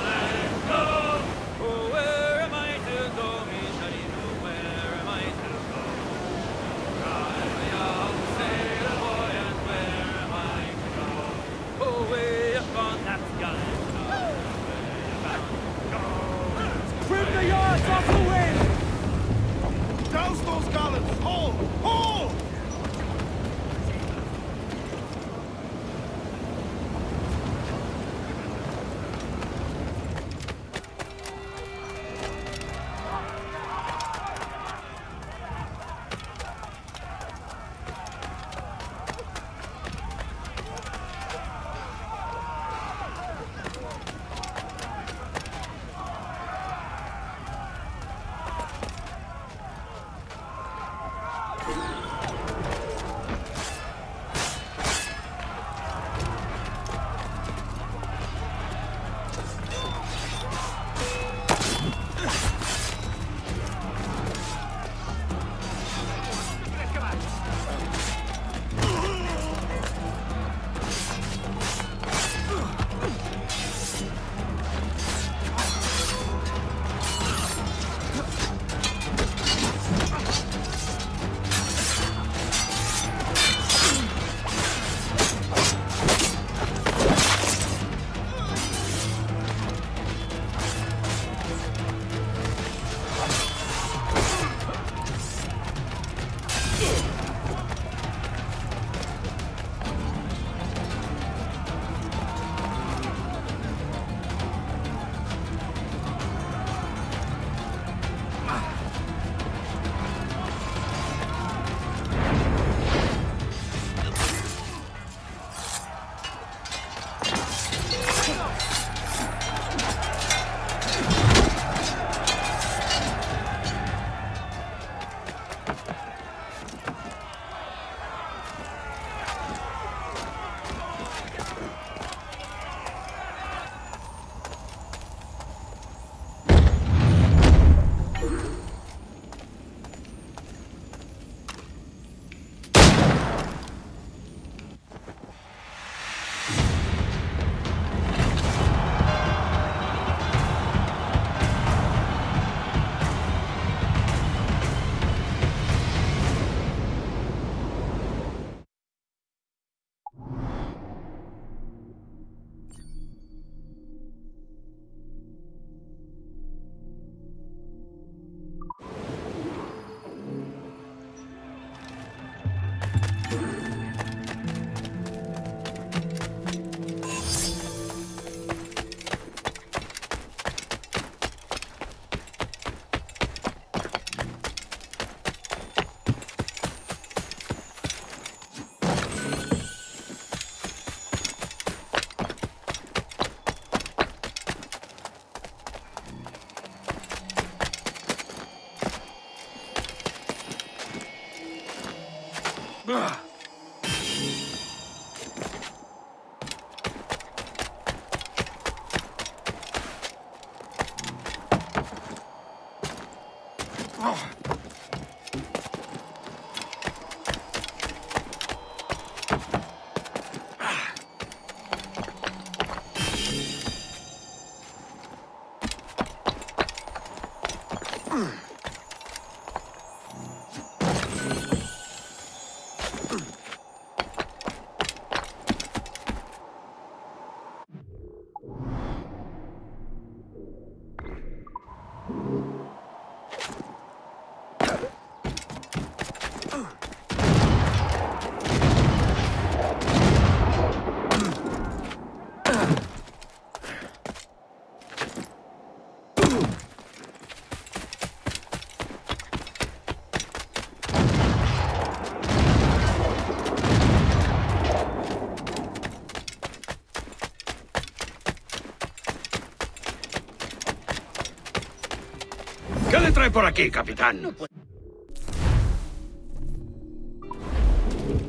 Por aquí, capitán?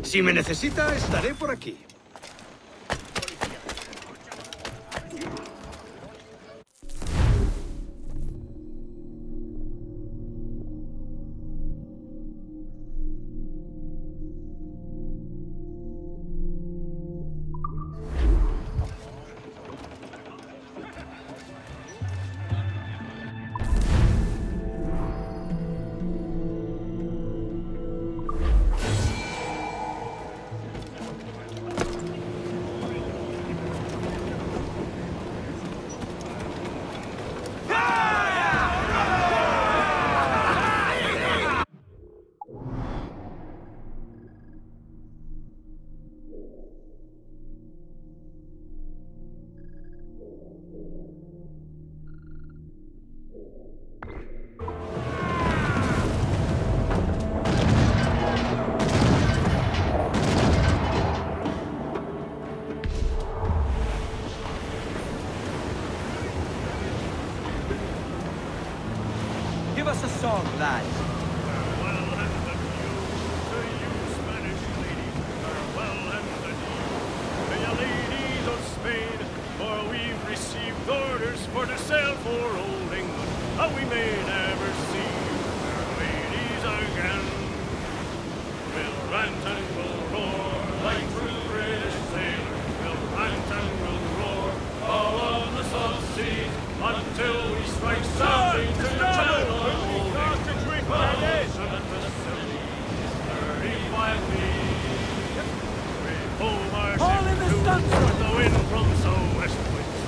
Si me necesita, estaré por aquí.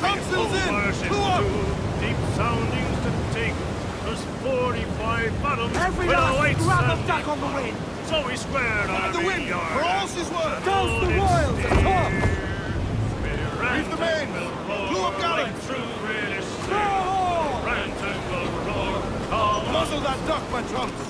Stunsails in. Crew up. deep soundings to take. There's 45 bottoms Every with a white of sand duck on the wind. So we squared on the wind, yard. for all's his worth. Toast the royals and top. Reef the main. Blew up gallant. Muzzle that duck, my trumps.